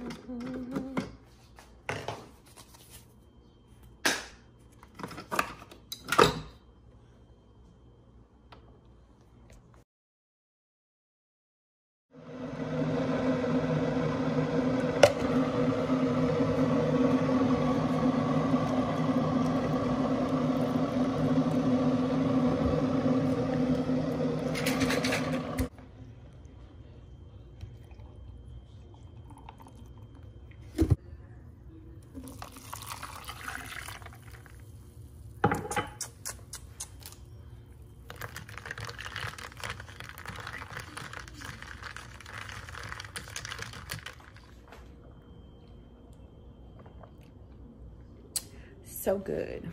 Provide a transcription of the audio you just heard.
Mm-hmm. So good